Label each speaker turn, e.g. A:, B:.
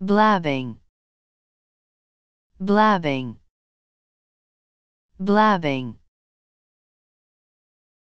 A: blabbing. Blabbing. Blabbing.